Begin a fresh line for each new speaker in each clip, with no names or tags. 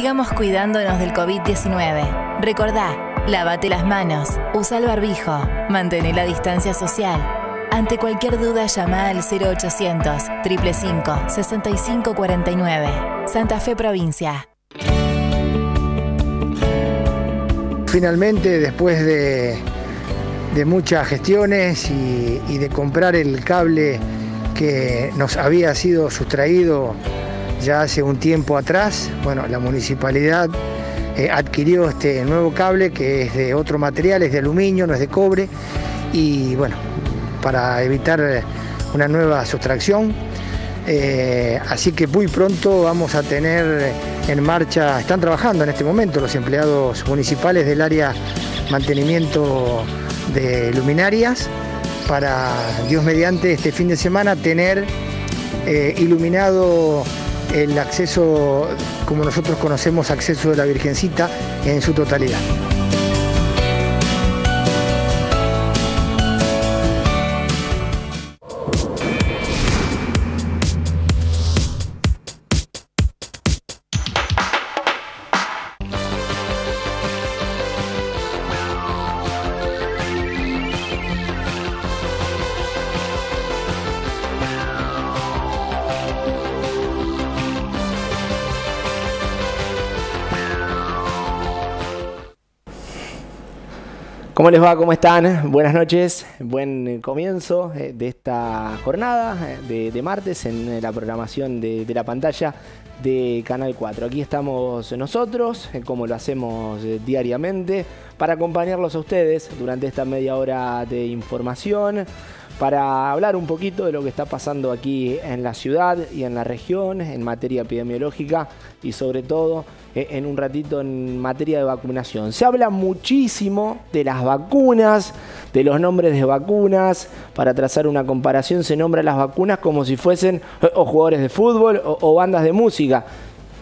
Sigamos cuidándonos del COVID-19. Recordá, lávate las manos, usa el barbijo, mantén la distancia social. Ante cualquier duda llama al 0800 355 6549. Santa Fe Provincia.
Finalmente, después de, de muchas gestiones y de comprar el cable que nos había sido sustraído ya hace un tiempo atrás, bueno, la municipalidad eh, adquirió este nuevo cable que es de otro material, es de aluminio, no es de cobre, y bueno, para evitar una nueva sustracción. eh, así que muy pronto vamos a tener en marcha, están trabajando en este momento los empleados municipales del área mantenimiento de luminarias para Dios mediante este fin de semana tener eh, iluminado el acceso, como nosotros conocemos, acceso de la Virgencita en su totalidad.
¿Cómo les va? ¿Cómo están? Buenas noches, buen comienzo eh, de esta jornada eh, de, de martes en eh, la programación de, de la pantalla de Canal 4. Aquí estamos nosotros, como lo hacemos diariamente, para acompañarlos a ustedes durante esta media hora de información, para hablar un poquito de lo que está pasando aquí en la ciudad y en la región en materia epidemiológica y sobre todo eh, en un ratito en materia de vacunación. Se habla muchísimo de las vacunas, de los nombres de vacunas. Para trazar una comparación, se nombra las vacunas como si fuesen eh, o jugadores de fútbol o, o bandas de música.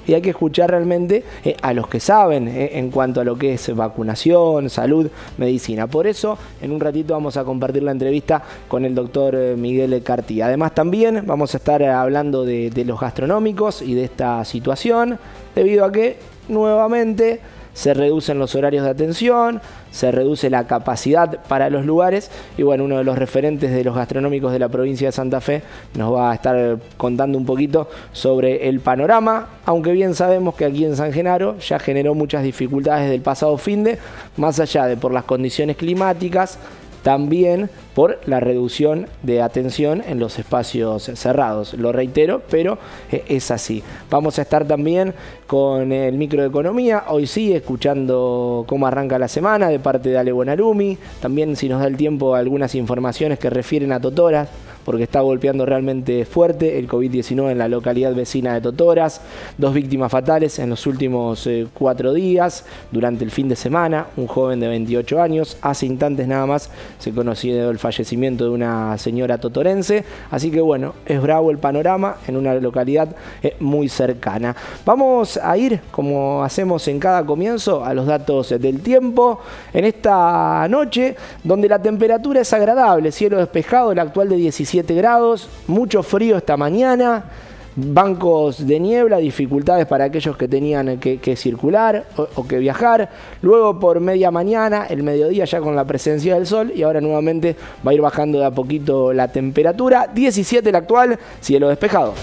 Y hay que escuchar realmente eh, a los que saben eh, en cuanto a lo que es vacunación, salud, medicina. Por eso, en un ratito vamos a compartir la entrevista con el doctor eh, Miguel Cartí. Además, también vamos a estar hablando de los gastronómicos y de esta situación, debido a que nuevamente se reducen los horarios de atención, se reduce la capacidad para los lugares y bueno, uno de los referentes de los gastronómicos de la provincia de Santa Fe nos va a estar contando un poquito sobre el panorama, aunque bien sabemos que aquí en San Genaro ya generó muchas dificultades del pasado fin de, más allá de por las condiciones climáticas, también por la reducción de atención en los espacios cerrados. Lo reitero, pero eh, es así. Vamos a estar también con el microeconomía, hoy sí, escuchando cómo arranca la semana de parte de Ale Bonarumi, también si nos da el tiempo algunas informaciones que refieren a Totoras, porque está golpeando realmente fuerte el COVID-19 en la localidad vecina de Totoras, dos víctimas fatales en los últimos eh, cuatro días, durante el fin de semana, un joven de 28 años, hace instantes nada más se conoció el fallecimiento de una señora totorense, así que bueno, es bravo el panorama en una localidad eh, muy cercana. Vamos a ir, como hacemos en cada comienzo, a los datos del tiempo, en esta noche, donde la temperatura es agradable, cielo despejado, el actual de 17 grados, mucho frío esta mañana, bancos de niebla, dificultades para aquellos que tenían que, circular o, o, que viajar. Luego por media mañana, el mediodía ya con la presencia del sol y ahora nuevamente va a ir bajando de a poquito la temperatura. 17 el actual, cielo despejado.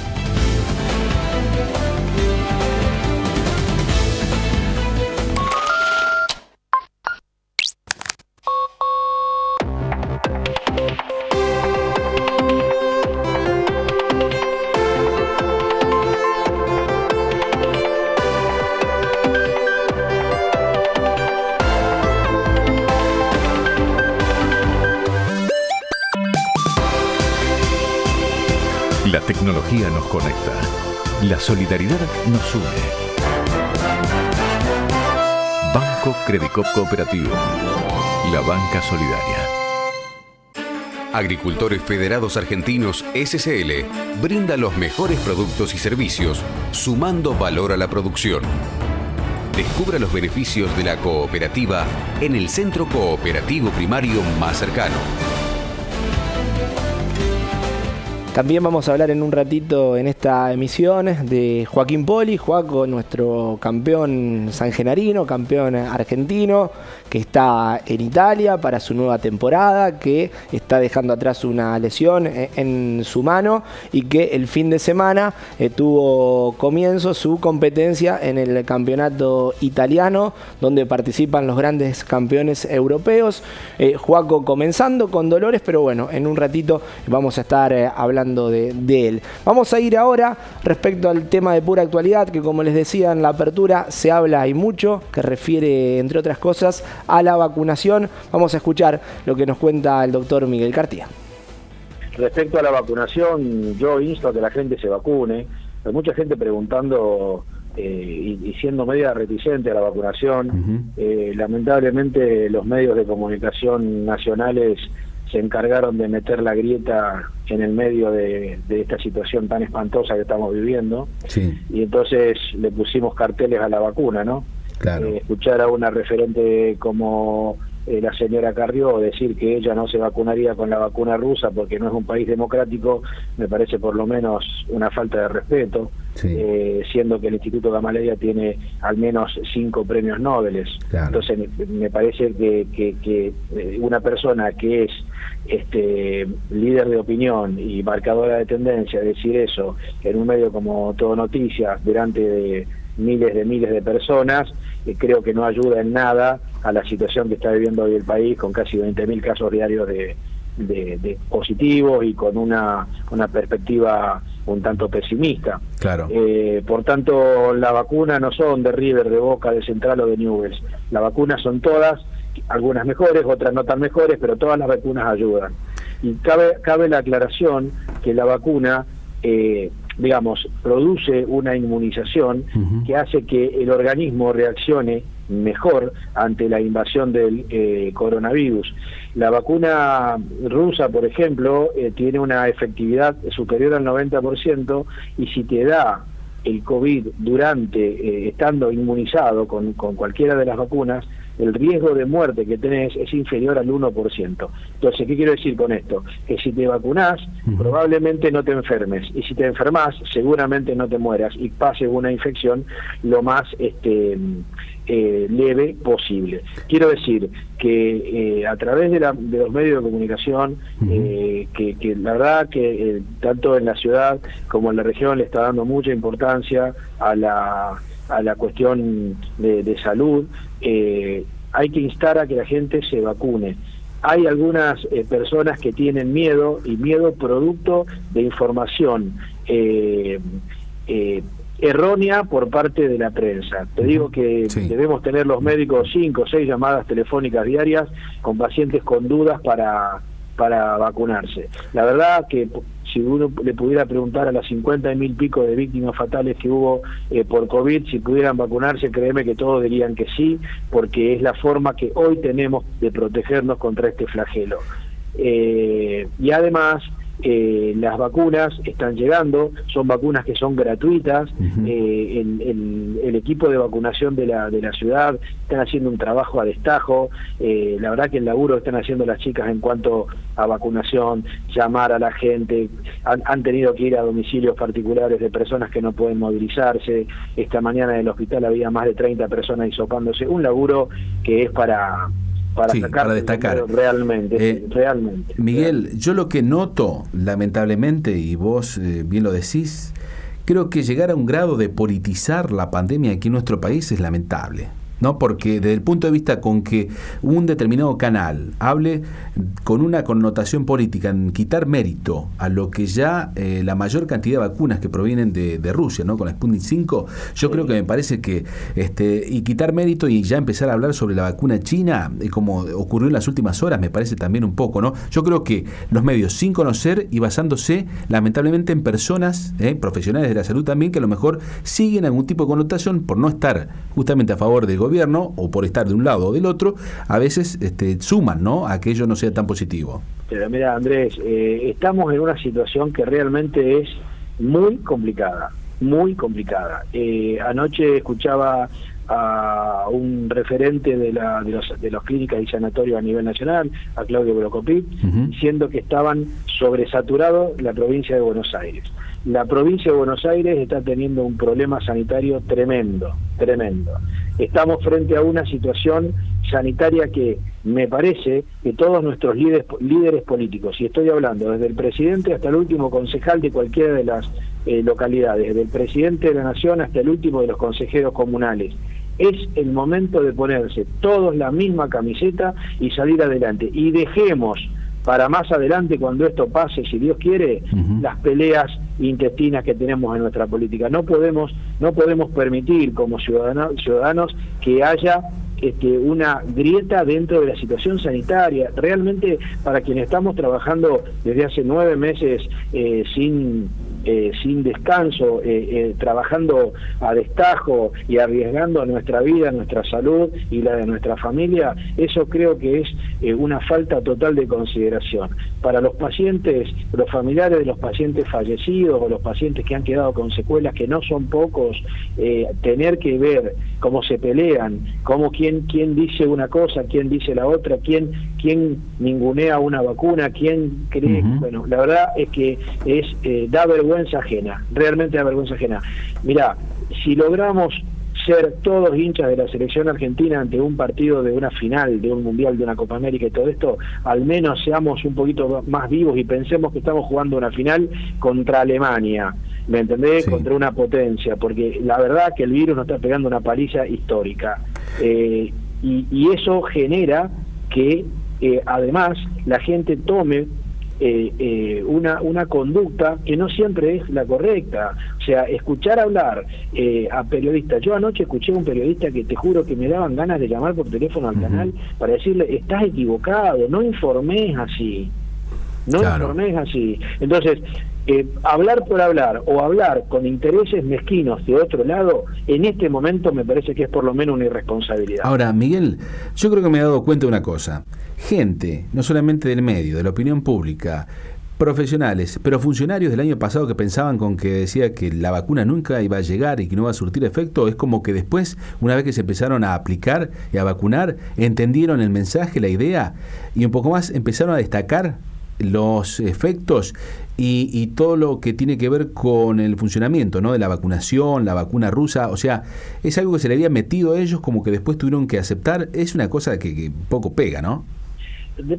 Solidaridad nos une. Banco Credicop Cooperativo. La banca solidaria.
Agricultores Federados Argentinos SCL brinda los mejores productos y servicios, sumando valor a la producción. Descubra los beneficios de la cooperativa en el centro cooperativo primario más cercano.
También vamos a hablar en un ratito en esta emisión de Joaquín Poli, Joaco, nuestro campeón sangenarino, campeón argentino, que en Italia para su nueva temporada, que está dejando atrás una lesión en su mano y que el fin de semana eh, tuvo comienzo su competencia en el campeonato italiano, donde participan los grandes campeones europeos. Eh, Joaco comenzando con dolores, pero bueno, en un ratito vamos a estar eh, hablando de, de, él. Vamos a ir ahora respecto al tema de pura actualidad, que como les decía en la apertura, se habla y mucho, que refiere, entre otras cosas, a la vacunación. Vamos a escuchar lo que nos cuenta el doctor Miguel Cartía.
Respecto a la vacunación, yo insto a que la gente se vacune. Hay mucha gente preguntando eh, y, siendo media reticente a la vacunación. Eh, lamentablemente los medios de comunicación nacionales se encargaron de meter la grieta en el medio de, esta situación tan espantosa que estamos viviendo. Y entonces le pusimos carteles a la vacuna, ¿no? Claro. Eh, escuchar a una referente como eh, la señora Carrió decir que ella no se vacunaría con la vacuna rusa porque no es un país democrático, me parece por lo menos una falta de respeto, eh, siendo que el Instituto Gamaleya tiene al menos cinco premios Nobel. Entonces me parece que, que, eh, una persona que es este líder de opinión y marcadora de tendencia, decir eso en un medio como Todo Noticias, delante de miles de miles de personas, creo que no ayuda en nada a la situación que está viviendo hoy el país, con casi 20.000 casos diarios de, de, positivos y con una, una perspectiva un tanto pesimista.
Claro.
Eh, por tanto, la vacuna no son de River, de Boca, de Central o de Newells. Las vacunas son todas, algunas mejores, otras no tan mejores, pero todas las vacunas ayudan. Y cabe, cabe la aclaración que la vacuna eh, digamos, produce una inmunización que hace que el organismo reaccione mejor ante la invasión del eh, coronavirus. La vacuna rusa, por ejemplo, eh, tiene una efectividad superior al 90% y si te da el COVID durante, eh, estando inmunizado con, con cualquiera de las vacunas, el riesgo de muerte que tenés es inferior al 1%. Entonces, ¿qué quiero decir con esto? Que si te vacunás, probablemente no te enfermes. Y si te enfermas, seguramente no te mueras y pases una infección lo más este, eh, leve posible. Quiero decir que eh, a través de, los medios de comunicación, eh, que, la verdad que tanto en la ciudad como en la región le está dando mucha importancia a la a la cuestión de, salud, eh, hay que instar a que la gente se vacune. Hay algunas eh, personas que tienen miedo y miedo producto de información eh, errónea por parte de la prensa. Te digo que debemos tener los médicos cinco o seis llamadas telefónicas diarias con pacientes con dudas para, para vacunarse. La verdad que si uno le pudiera preguntar a las 50 mil pico de víctimas fatales que hubo eh, por COVID, si pudieran vacunarse, créeme que todos dirían que sí, porque es la forma que hoy tenemos de protegernos contra este flagelo. Eh, y además, eh, las vacunas están llegando, son vacunas que son gratuitas, eh, el, equipo de vacunación de la, de la ciudad están haciendo un trabajo a destajo, eh, la verdad que el laburo que están haciendo las chicas en cuanto a vacunación, llamar a la gente, han, han tenido que ir a domicilios particulares de personas que no pueden movilizarse, esta mañana en el hospital había más de 30 personas hisopándose, un laburo que es para para,
destacar.
Realmente, eh, realmente.
Miguel, yo lo que noto, lamentablemente, y vos eh, bien lo decís, creo que llegar a un grado de politizar la pandemia aquí en nuestro país es lamentable. ¿No? Porque desde el punto de vista con que un determinado canal hable con una connotación política en quitar mérito a lo que ya eh, la mayor cantidad de vacunas que provienen de, Rusia, ¿no? Con la Sputnik 5, yo creo que me parece que este y quitar mérito y ya empezar a hablar sobre la vacuna china, eh, como ocurrió en las últimas horas, me parece también un poco, ¿no? Yo creo que los medios sin conocer y basándose lamentablemente en personas, eh, profesionales de la salud también, que a lo mejor siguen algún tipo de connotación por no estar justamente a favor del gobierno o por estar de un lado o del otro, a veces este, suman ¿no? a que ello no sea tan positivo.
Pero mira, Andrés, eh, estamos en una situación que realmente es muy complicada, muy complicada. Eh, anoche escuchaba a un referente de, la, de, los, de los clínicas y sanatorios a nivel nacional, a Claudio Brocopit, diciendo que estaban sobresaturados la provincia de Buenos Aires. La provincia de Buenos Aires está teniendo un problema sanitario tremendo, tremendo. Estamos frente a una situación sanitaria que me parece que todos nuestros líderes, políticos, y estoy hablando desde el presidente hasta el último concejal de cualquiera de las eh, localidades, desde el presidente de la nación hasta el último de los consejeros comunales, es el momento de ponerse todos la misma camiseta y salir adelante. Y dejemos para más adelante, cuando esto pase, si Dios quiere, las peleas intestinas que tenemos en nuestra política. No podemos, no podemos permitir como ciudadanos, ciudadanos que haya este, una grieta dentro de la situación sanitaria. Realmente, para quienes estamos trabajando desde hace nueve meses eh, sin eh, sin descanso, eh, eh, trabajando a destajo y arriesgando nuestra vida, nuestra salud y la de nuestra familia, eso creo que es una falta total de consideración. Para los pacientes, los familiares de los pacientes fallecidos o los pacientes que han quedado con secuelas, que no son pocos, tener que ver cómo se pelean, cómo quién, quién dice una cosa, quién dice la otra, quién, quién ningunea una vacuna, quién cree, bueno, la verdad es que es da vergüenza vergüenza ajena, realmente la vergüenza ajena. Mira, si logramos ser todos hinchas de la selección argentina ante un partido de una final, de un mundial, de una Copa América y todo esto, al menos seamos un poquito más vivos y pensemos que estamos jugando una final contra Alemania, ¿me entendés? Contra una potencia, porque la verdad que el virus nos está pegando una paliza histórica. Eh, y, eso genera que eh, además la gente tome eh, eh, una, una conducta que no siempre es la correcta. O sea, escuchar hablar eh, a periodistas. Yo anoche escuché a un periodista que te juro que me daban ganas de llamar por teléfono al canal para decirle, estás equivocado, no informes así. No informes así. Entonces, eh, hablar por hablar o hablar con intereses mezquinos de otro lado, en este momento me parece que es por lo menos una irresponsabilidad.
Ahora, Miguel, yo creo que me he dado cuenta de una cosa gente, no solamente del medio, de la opinión pública, profesionales, pero funcionarios del año pasado que pensaban con que decía que la vacuna nunca iba a llegar y que no iba a surtir efecto, es como que después, una vez que se empezaron a aplicar y a vacunar, entendieron el mensaje, la idea y un poco más empezaron a destacar los efectos y, y, todo lo que tiene que ver con el funcionamiento ¿no? de la vacunación, la vacuna rusa, o sea, es algo que se le había metido a ellos como que después tuvieron que aceptar, es una cosa que poco pega, ¿no?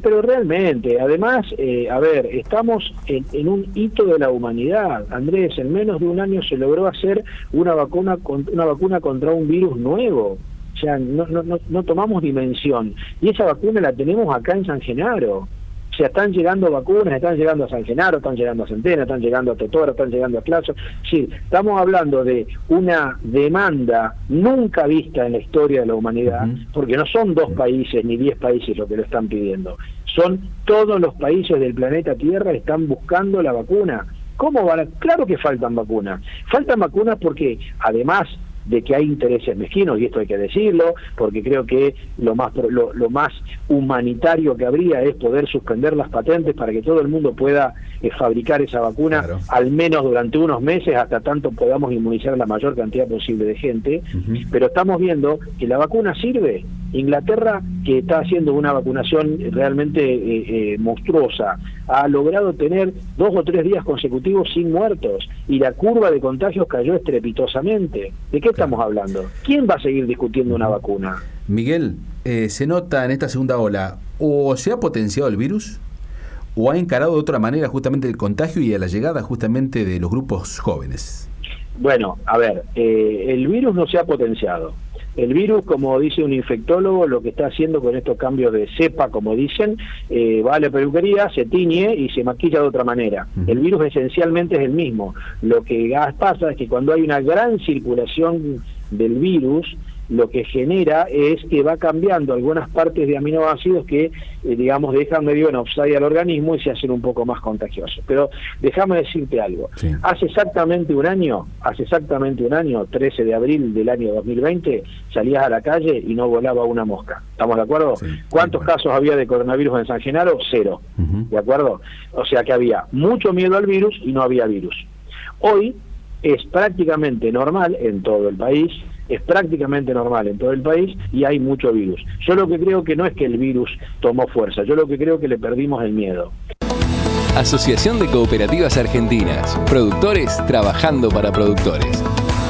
pero realmente, además, eh, a ver, estamos en, un hito de la humanidad. Andrés, en menos de un año se logró hacer una vacuna, una vacuna contra un virus nuevo. O sea, no, no, no, no tomamos dimensión. Y esa vacuna la tenemos acá en San Genaro. O sea, están llegando vacunas, están llegando a San Genaro, están llegando a Centena, están llegando a Totoro, están llegando a Plazo. Sí, estamos hablando de una demanda nunca vista en la historia de la humanidad, porque no son dos países ni diez países los que lo están pidiendo. Son todos los países del planeta Tierra que están buscando la vacuna. ¿Cómo van a? Claro que faltan vacunas. Faltan vacunas porque además de que hay intereses mezquinos, y esto hay que decirlo, porque creo que lo más, lo, más humanitario que habría es poder suspender las patentes para que todo el mundo pueda eh, fabricar esa vacuna, al menos durante unos meses, hasta tanto podamos inmunizar a la mayor cantidad posible de gente. Pero estamos viendo que la vacuna sirve. Inglaterra, que está haciendo una vacunación realmente eh, eh, monstruosa, ha logrado tener dos o tres días consecutivos sin muertos y la curva de contagios cayó estrepitosamente. ¿De qué estamos hablando? ¿Quién va a seguir discutiendo una vacuna?
Miguel, eh, se nota en esta segunda ola o se ha potenciado el virus o ha encarado de otra manera justamente el contagio y a la llegada justamente de los grupos jóvenes.
Bueno, a ver, eh, el virus no se ha potenciado. El virus, como dice un infectólogo, lo que está haciendo con estos cambios de cepa, como dicen, eh, va a la peluquería, se tiñe y se maquilla de otra manera. El virus esencialmente es el mismo. Lo que pasa es que cuando hay una gran circulación del virus, lo que genera es que va cambiando algunas partes de aminoácidos que, eh, digamos, dejan medio en offside al organismo y se hacen un poco más contagiosos. Pero déjame decirte algo. Hace exactamente un año, hace exactamente un año, 13 de abril del año 2020, salías a la calle y no volaba una mosca. ¿Estamos de acuerdo? ¿Cuántos casos había de coronavirus en San Genaro? Cero. ¿De acuerdo? O sea que había mucho miedo al virus y no había virus. Hoy es prácticamente normal en todo el país es prácticamente normal en todo el país y hay mucho virus. Yo lo que creo que no es que el virus tomó fuerza, yo lo que creo que le perdimos el miedo.
Asociación de Cooperativas Argentinas. Productores trabajando para productores.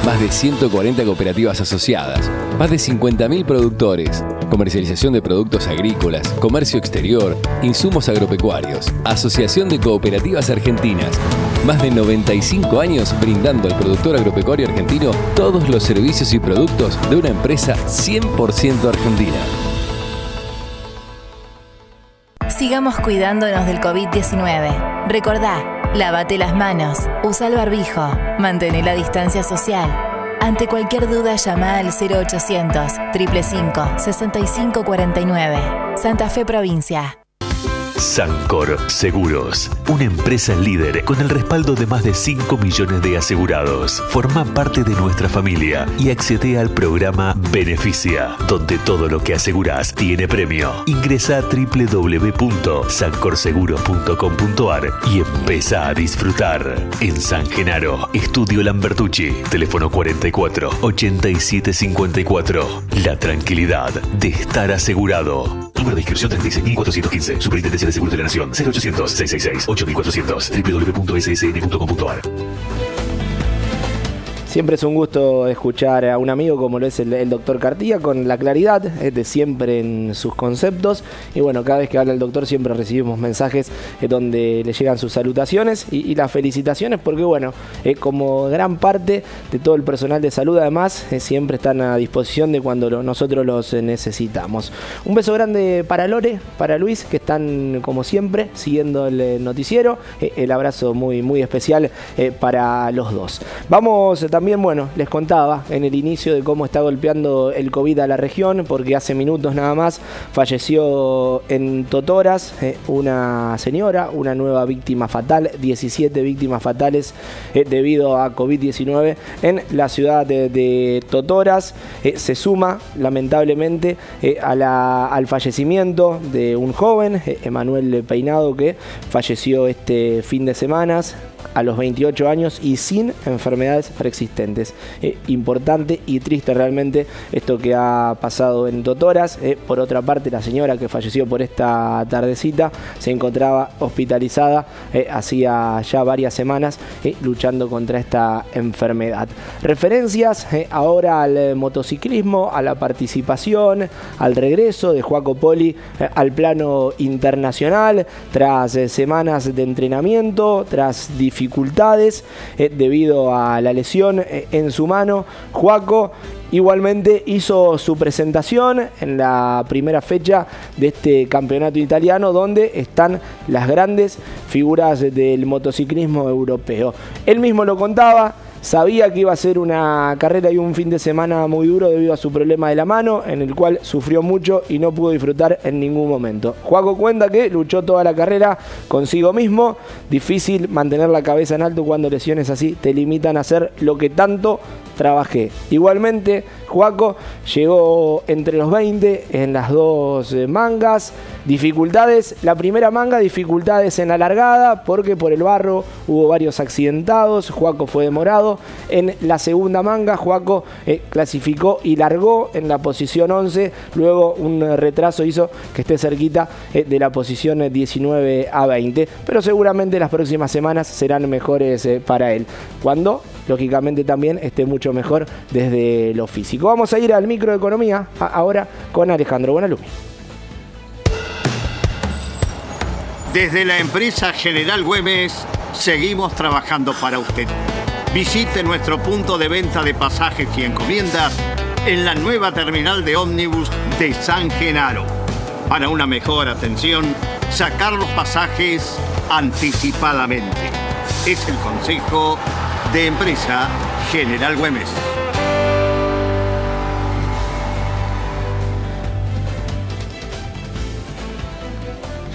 Más de 140 cooperativas asociadas. Más de 50.000 productores. Comercialización de productos agrícolas, comercio exterior, insumos agropecuarios. Asociación de Cooperativas Argentinas. Más de 95 años brindando al productor agropecuario argentino todos los servicios y productos de una empresa 100% argentina.
Sigamos cuidándonos del COVID-19. Recordá, lávate las manos, usa el barbijo, mantén la distancia social. Ante cualquier duda llama al 0800 355 6549. Santa Fe Provincia.
Sancor Seguros, una empresa líder con el respaldo de más de 5 millones de asegurados. Forma parte de nuestra familia y accede al programa Beneficia, donde todo lo que aseguras tiene premio. Ingresa a www.sancorseguros.com.ar y empieza a disfrutar. En San Genaro, Estudio Lambertucci, teléfono 44 87 54. La tranquilidad de estar asegurado. Número de inscripción 36.415. Superintendencia de Seguros de la Nación. 0800 666 8400. www.ssn.com.ar.
Siempre es un gusto escuchar a un amigo como lo es el, doctor Cartía con la claridad eh, de siempre en sus conceptos. Y bueno, cada vez que habla el doctor siempre recibimos mensajes eh, donde le llegan sus salutaciones y, las felicitaciones porque bueno, eh, como gran parte de todo el personal de salud además siempre están a disposición de cuando nosotros los necesitamos. Un beso grande para Lore, para Luis, que están como siempre siguiendo el noticiero. el abrazo muy, muy especial para los dos. Vamos también también, bueno, les contaba en el inicio de cómo está golpeando el COVID a la región, porque hace minutos nada más falleció en Totoras eh, una señora, una nueva víctima fatal, 17 víctimas fatales eh, debido a COVID-19 en la ciudad de, Totoras. Eh, se suma, lamentablemente, al fallecimiento de un joven, Emanuel Peinado, que falleció este fin de semana a los 28 años y sin enfermedades preexistentes. Eh, importante y triste realmente esto que ha pasado en Totoras. Eh, por otra parte, la señora que falleció por esta tardecita se encontraba hospitalizada eh, hacía ya varias semanas luchando contra esta enfermedad. Referencias ahora al motociclismo, a la participación, al regreso de Juaco Poli al plano internacional tras semanas de entrenamiento, tras dificultades dificultades eh, debido a la lesión eh, en su mano. Juaco igualmente hizo su presentación en la primera fecha de este campeonato italiano donde están las grandes figuras del motociclismo europeo. Él mismo lo contaba, Sabía que iba a ser una carrera y un fin de semana muy duro debido a su problema de la mano, en el cual sufrió mucho y no pudo disfrutar en ningún momento. Juaco cuenta que luchó toda la carrera consigo mismo. Difícil mantener la cabeza en alto cuando lesiones así te limitan a hacer lo que tanto trabajé. Igualmente, Juaco llegó entre los 20 en las dos eh, mangas. Dificultades, la primera manga, dificultades en la largada, porque por el barro hubo varios accidentados. Juaco fue demorado. En la segunda manga, Juaco eh, clasificó y largó en la posición 11. Luego un retraso hizo que esté cerquita eh, de la posición 19 a 20. Pero seguramente las próximas semanas serán mejores para él. Cuando, lógicamente, también esté mucho mejor desde lo físico. Vamos a ir al microeconomía ahora con Alejandro Buenalumi.
Desde la empresa General Güemes seguimos trabajando para usted. Visite nuestro punto de venta de pasajes y encomiendas en la nueva terminal de ómnibus de San Genaro. Para una mejor atención, sacar los pasajes anticipadamente. Es el consejo de empresa General Güemes.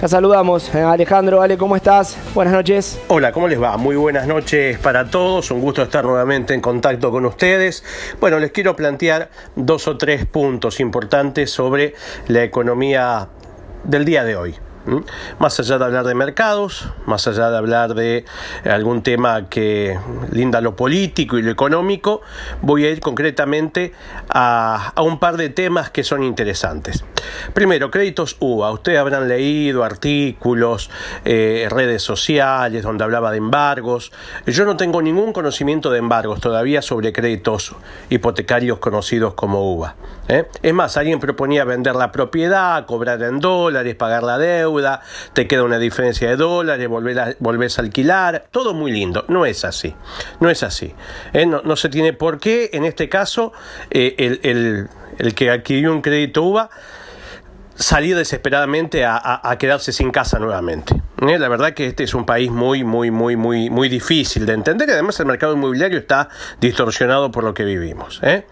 Ya saludamos eh, Alejandro, Ale, ¿cómo estás? Buenas noches.
Hola, ¿cómo les va? Muy buenas noches para todos, un gusto estar nuevamente en contacto con ustedes. Bueno, les quiero plantear dos o tres puntos importantes sobre la economía del día de hoy. Más allá de hablar de mercados, más allá de hablar de algún tema que linda lo político y lo económico, voy a ir concretamente a, a un par de temas que son interesantes. Primero, créditos UVA. Ustedes habrán leído artículos, eh, redes sociales donde hablaba de embargos. Yo no tengo ningún conocimiento de embargos todavía sobre créditos hipotecarios conocidos como UVA. ¿eh? Es más, alguien proponía vender la propiedad, cobrar en dólares, pagar la deuda, te queda una diferencia de dólares, volver a, volvés a alquilar, todo muy lindo. No es así, no es así. ¿eh? No, se tiene por qué, en este caso, el, el, que adquirió un crédito UVA salir desesperadamente a, quedarse sin casa nuevamente. ¿eh? La verdad que este es un país muy, muy, muy, muy, muy difícil de entender y además el mercado inmobiliario está distorsionado por lo que vivimos. ¿eh?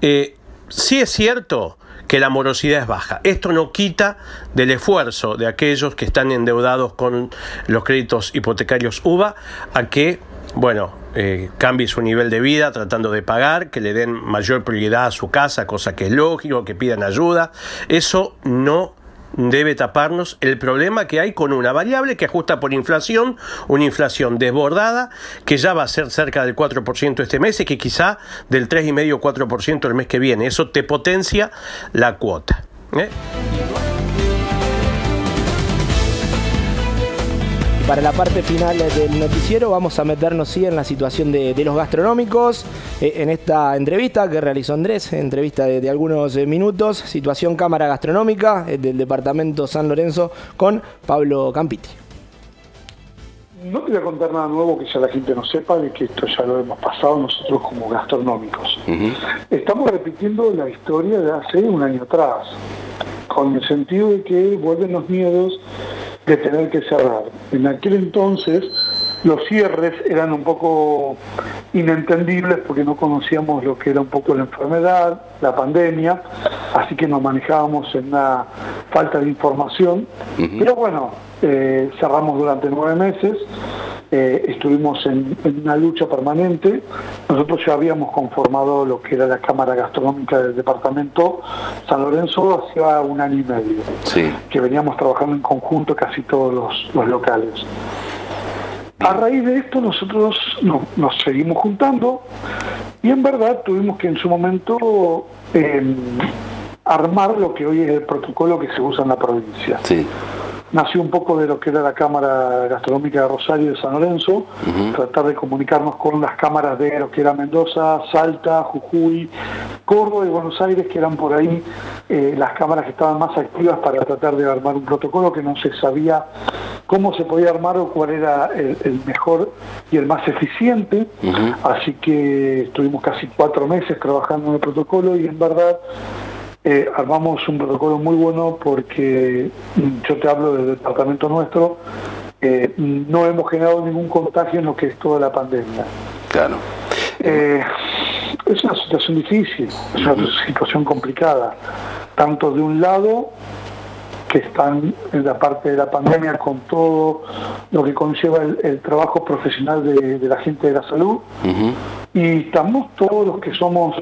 Eh, sí es cierto que la morosidad es baja. Esto no quita del esfuerzo de aquellos que están endeudados con los créditos hipotecarios UVA a que, bueno, eh, cambie su nivel de vida tratando de pagar, que le den mayor prioridad a su casa, cosa que es lógico, que pidan ayuda. Eso no debe taparnos el problema que hay con una variable que ajusta por inflación, una inflación desbordada que ya va a ser cerca del 4% este mes y que quizá del 3,5-4% el mes que viene. Eso te potencia la cuota. ¿eh?
Para la parte final del noticiero vamos a meternos sí, en la situación de, los gastronómicos. Eh, en esta entrevista que realizó Andrés, entrevista de, algunos eh, minutos, situación Cámara Gastronómica eh, del Departamento San Lorenzo con Pablo Campiti.
No te voy a contar nada nuevo que ya la gente no sepa de que esto ya lo hemos pasado nosotros como gastronómicos. Estamos repitiendo la historia de hace un año atrás, con el sentido de que vuelven los miedos de tener que cerrar. En aquel entonces los cierres eran un poco inentendibles porque no conocíamos lo que era un poco la enfermedad, la pandemia, así que nos manejábamos en una falta de información. Pero bueno, eh, cerramos durante nueve meses, eh, estuvimos en, una lucha permanente. Nosotros ya habíamos conformado lo que era la Cámara Gastronómica del Departamento San Lorenzo hacía un año y medio, que veníamos trabajando en conjunto casi todos los, locales. A raíz de esto nosotros nos seguimos juntando y en verdad tuvimos que en su momento em, armar lo que hoy es el protocolo que se usa en la provincia. Sí nació un poco de lo que era la Cámara Gastronómica de Rosario de San Lorenzo, tratar de comunicarnos con las cámaras de lo que era Mendoza, Salta, Jujuy, Córdoba y Buenos Aires, que eran por ahí eh, las cámaras que estaban más activas para tratar de armar un protocolo que no se sabía cómo se podía armar o cuál era el, mejor y el más eficiente. Así que estuvimos casi cuatro meses trabajando en el protocolo y en verdad eh, armamos un protocolo muy bueno porque mm, yo te hablo del departamento nuestro, eh, no hemos generado ningún contagio en lo que es toda la pandemia.
Claro.
Eh, es una situación difícil, es una situación complicada, tanto de un lado que están en la parte de la pandemia con todo lo que conlleva el, trabajo profesional de, la gente de la salud. Y estamos todos los que somos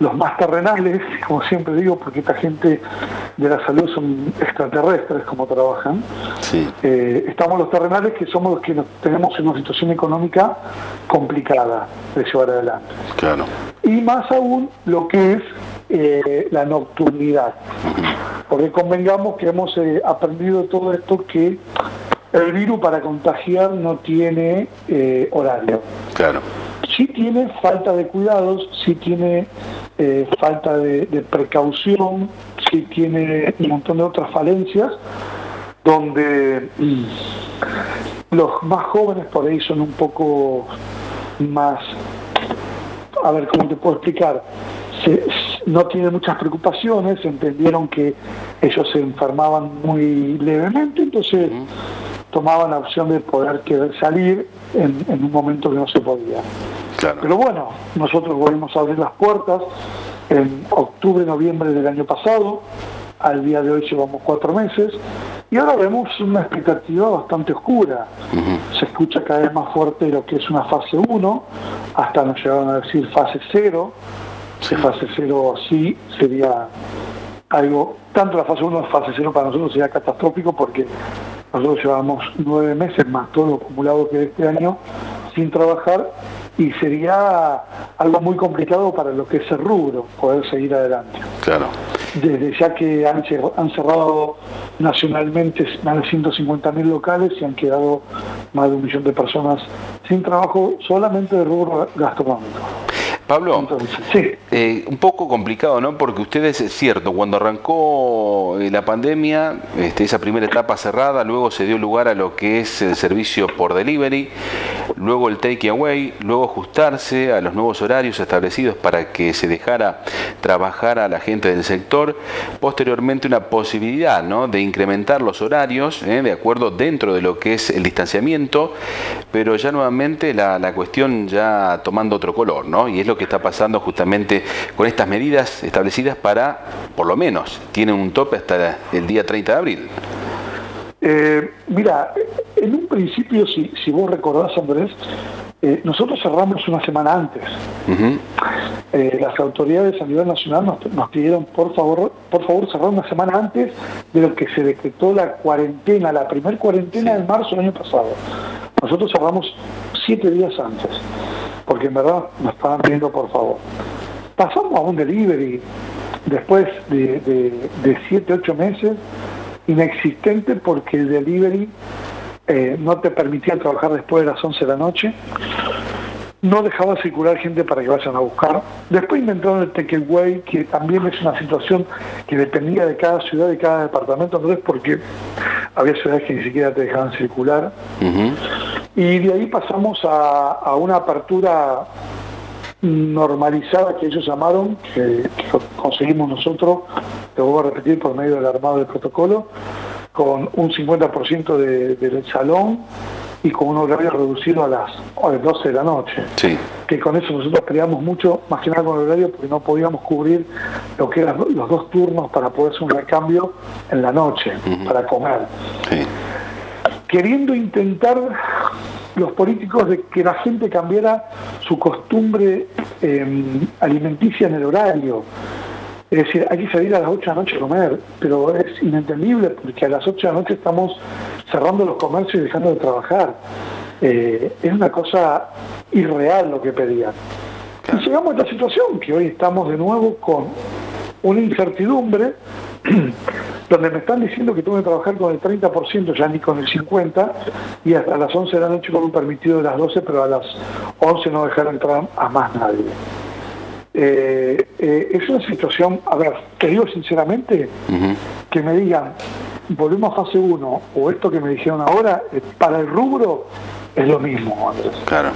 los más terrenales, como siempre digo, porque esta gente de la salud son extraterrestres como trabajan. Eh, estamos los terrenales que somos los que nos tenemos en una situación económica complicada de llevar adelante.
Claro.
Y más aún lo que es eh, la nocturnidad. Porque convengamos que hemos eh, aprendido todo esto que el virus para contagiar no tiene eh, horario.
Claro.
Sí tiene falta de cuidados, sí tiene falta de, precaución, sí tiene un montón de otras falencias, donde mm, los más jóvenes por ahí son un poco más, a ver, ¿cómo te puedo explicar? no tiene muchas preocupaciones, entendieron que ellos se enfermaban muy levemente, entonces tomaban la opción de poder querer salir en, un momento que no se podía. Pero bueno, nosotros volvimos a abrir las puertas en octubre, noviembre del año pasado, al día de hoy llevamos cuatro meses, y ahora vemos una expectativa bastante oscura. Se escucha cada vez más fuerte lo que es una fase 1, hasta nos llegaron a decir fase 0, si fase cero así sería algo, tanto la fase 1 como la fase 0 para nosotros sería catastrófico porque nosotros llevamos nueve meses más todo lo acumulado que este año sin trabajar y sería algo muy complicado para lo que es el rubro poder seguir adelante.
Claro.
Desde ya que han, han cerrado nacionalmente más de 150.000 locales y han quedado más de un millón de personas sin trabajo solamente de rubro gastronómico.
Pablo, eh, un poco complicado, ¿no? Porque ustedes, es cierto, cuando arrancó eh, la pandemia, este, esa primera etapa cerrada, luego se dio lugar a lo que es el servicio por delivery, luego el take away, luego ajustarse a los nuevos horarios establecidos para que se dejara trabajar a la gente del sector, posteriormente una posibilidad, ¿no? De incrementar los horarios, ¿eh? de acuerdo dentro de lo que es el distanciamiento, pero ya nuevamente la, la cuestión ya tomando otro color, ¿no? Y es lo que está pasando justamente con estas medidas establecidas para, por lo menos, tienen un tope hasta el día 30 de abril.
Eh, mira, en un principio, si, si vos recordás, Andrés, eh, nosotros cerramos una semana antes. Eh, las autoridades a nivel nacional nos, pidieron por favor, por favor cerrar una semana antes de lo que se decretó la cuarentena, la primer cuarentena de marzo del año pasado. Nosotros cerramos siete días antes porque en verdad nos estaban pidiendo por favor. Pasamos a un delivery después de, de, siete, ocho meses, inexistente porque el delivery eh, no te permitía trabajar después de las 11 de la noche, no dejaba circular gente para que vayan a buscar. Después inventaron el takeaway, que también es una situación que dependía de cada ciudad y cada departamento, entonces porque había ciudades que ni siquiera te dejaban circular. Y de ahí pasamos a, una apertura normalizada que ellos llamaron, que, conseguimos nosotros, te voy a repetir por medio del armado del protocolo, con un 50% del salón y con un horario reducido a las, 12 de la noche.
Sí.
Que con eso nosotros peleamos mucho, más que nada con el horario, porque no podíamos cubrir lo que eran los dos turnos para poder hacer un recambio en la noche, para comer.
Sí
queriendo intentar los políticos de que la gente cambiara su costumbre em, alimenticia en el horario. Es decir, hay que salir a las 8 de la noche a comer, pero es inentendible porque a las 8 de la noche estamos cerrando los comercios y dejando de trabajar. Eh, es una cosa irreal lo que pedían. Y llegamos a esta situación, que hoy estamos de nuevo con una incertidumbre donde me están diciendo que tengo que trabajar con el 30%, ya ni con el 50%, y hasta las 11 de la noche con un permitido de las 12, pero a las 11 no dejar entrar a más nadie. Eh, eh, es una situación, a ver, te digo sinceramente, que me digan, volvemos a fase 1, o esto que me dijeron ahora, eh, para el rubro es lo mismo, Andrés.
Claro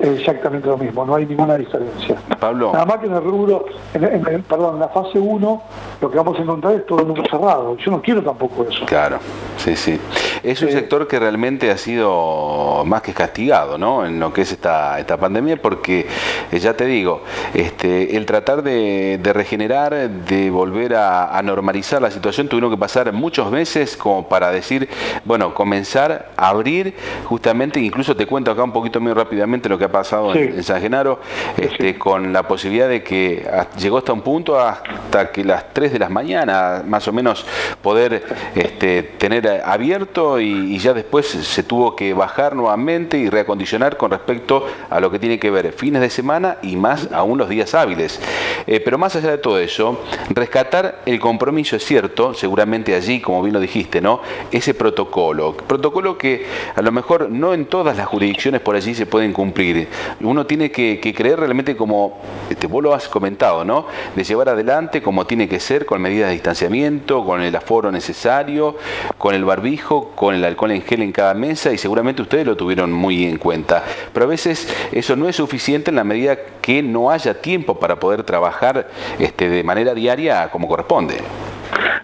exactamente lo mismo, no hay ninguna diferencia.
Pablo.
Nada más que en el rubro, en, perdón, en la fase 1 lo que vamos a encontrar es todo el mundo cerrado. Yo no quiero tampoco eso.
Claro, sí, sí. Es un sector que realmente ha sido más que castigado, ¿no? En lo que es esta, esta pandemia, porque eh, ya te digo, este, el tratar de, regenerar, de volver a, normalizar la situación, tuvieron que pasar muchos meses como para decir, bueno, comenzar a abrir justamente, incluso te cuento acá un poquito muy rápidamente lo que ha pasado en, San Genaro, este, con la posibilidad de que llegó hasta un punto hasta que las 3 de las mañanas, más o menos, poder este, tener abierto y, ya después se tuvo que bajar nuevamente y reacondicionar con respecto a lo que tiene que ver fines de semana y más aún los días hábiles. Eh, pero más allá de todo eso, rescatar el compromiso es cierto, seguramente allí, como bien lo dijiste, ¿no? Ese protocolo, protocolo que a lo mejor no en todas las jurisdicciones por allí se pueden cumplir. Uno tiene que, creer realmente como, este, vos lo has comentado, ¿no? De llevar adelante como tiene que ser, con medidas de distanciamiento, con el aforo necesario, con el barbijo, con el alcohol en gel en cada mesa y seguramente ustedes lo tuvieron muy en cuenta. Pero a veces eso no es suficiente en la medida que no haya tiempo para poder trabajar este, de manera diaria como corresponde.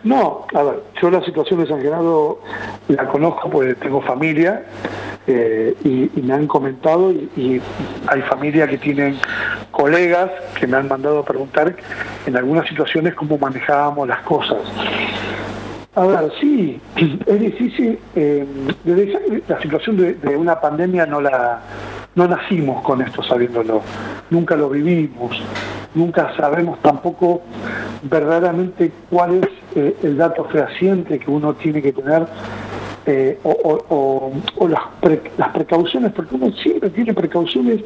No, a ver, yo la situación de San Gerardo la conozco porque tengo familia eh, y, me han comentado y, hay familia que tienen colegas que me han mandado a preguntar en algunas situaciones cómo manejábamos las cosas. A ver, sí, es difícil. Eh, la situación de, una pandemia no la no nacimos con esto sabiéndolo, nunca lo vivimos, nunca sabemos tampoco verdaderamente cuál es eh, el dato fehaciente que uno tiene que tener eh, o, las, las, precauciones, porque uno siempre tiene precauciones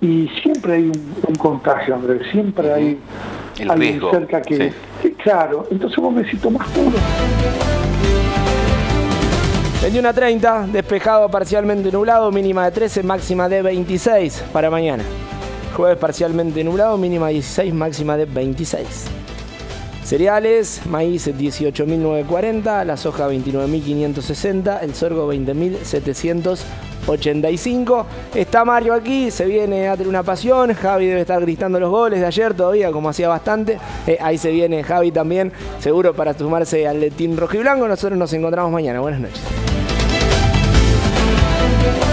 y siempre hay un, contagio, Andrés, siempre hay alguien cerca que, Claro, entonces vos me más puro.
21 a 30, despejado parcialmente nublado, mínima de 13, máxima de 26 para mañana. Jueves parcialmente nublado, mínima de 16, máxima de 26. Cereales, maíz 18.940, la soja 29.560, el sorgo 20.785. Está Mario aquí, se viene a tener una pasión. Javi debe estar gritando los goles de ayer todavía, como hacía bastante. Eh, ahí se viene Javi también, seguro para sumarse al team rojo y blanco. Nosotros nos encontramos mañana. Buenas noches. Thank you.